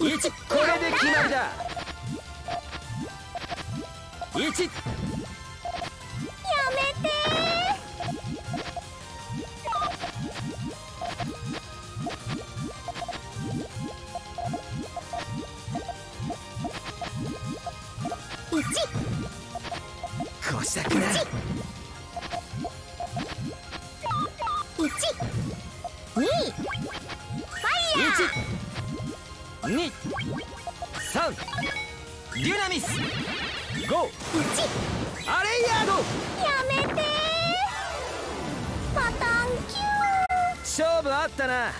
1これで決まりだ。1やめて。1こしだくな1 2ファイヤー2 3デュナミス。5 1アレイヤード。やめてパタンキュー。勝負あったな